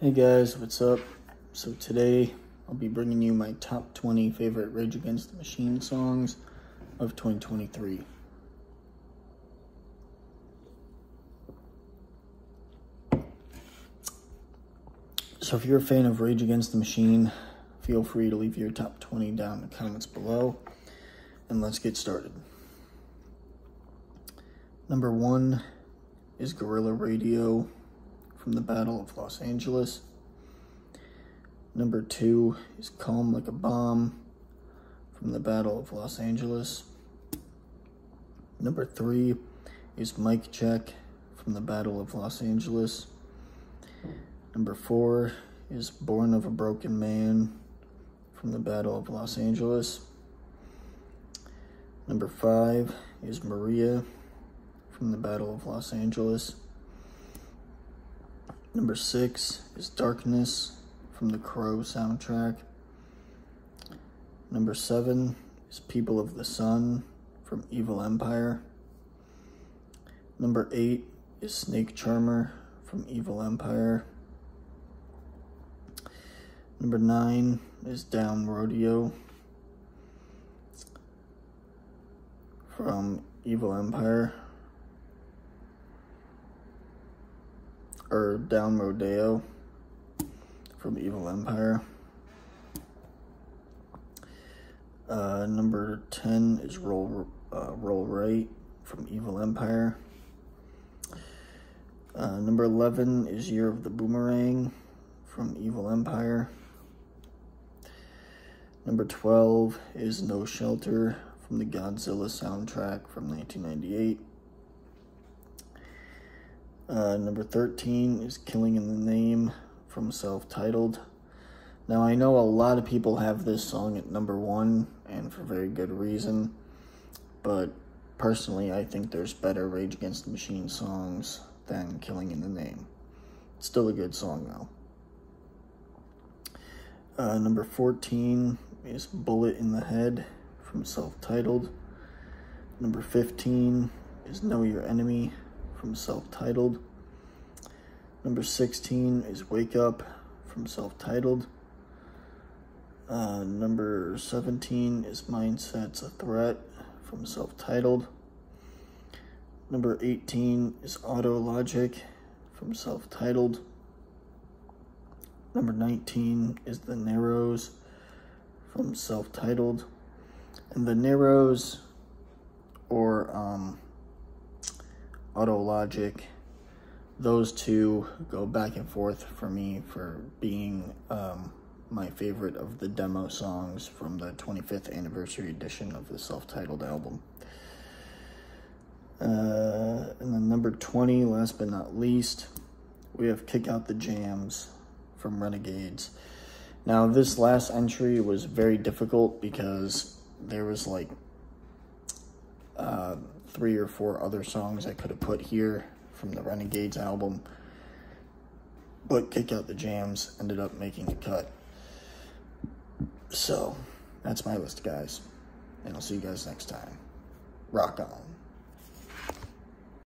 Hey guys, what's up? So today I'll be bringing you my top 20 favorite Rage Against the Machine songs of 2023. So if you're a fan of Rage Against the Machine, feel free to leave your top 20 down in the comments below and let's get started. Number one is Guerrilla Radio from the Battle of Los Angeles. Number two is Calm Like a Bomb from the Battle of Los Angeles. Number three is Mic Check from the Battle of Los Angeles. Number four is Born of a Broken Man from the Battle of Los Angeles. Number five is Maria from the Battle of Los Angeles. Number six is Darkness from the Crow soundtrack. Number seven is People of the Sun from Evil Empire. Number eight is Snake Charmer from Evil Empire. Number nine is Down Rodeo from Evil Empire. Or Down Rodeo from Evil Empire. Uh, number 10 is Roll, uh, Roll Right from Evil Empire. Uh, number 11 is Year of the Boomerang from Evil Empire. Number 12 is No Shelter from the Godzilla soundtrack from 1998. Uh, number 13 is Killing in the Name from Self Titled. Now, I know a lot of people have this song at number one, and for very good reason, but personally, I think there's better Rage Against the Machine songs than Killing in the Name. It's still a good song, though. Uh, number 14 is Bullet in the Head from Self Titled. Number 15 is Know Your Enemy from Self-Titled. Number 16 is Wake Up from Self-Titled. Uh, number 17 is Mindset's a Threat from Self-Titled. Number 18 is Auto Logic from Self-Titled. Number 19 is The Narrows from Self-Titled. And The Narrows, or um, Autologic. Those two go back and forth for me for being um, my favorite of the demo songs from the 25th anniversary edition of the self-titled album. Uh, and then number 20, last but not least, we have Kick Out the Jams from Renegades. Now, this last entry was very difficult because there was like uh, three or four other songs I could have put here from the Renegades album. But Kick Out the Jams ended up making a cut. So, that's my list, guys. And I'll see you guys next time. Rock on.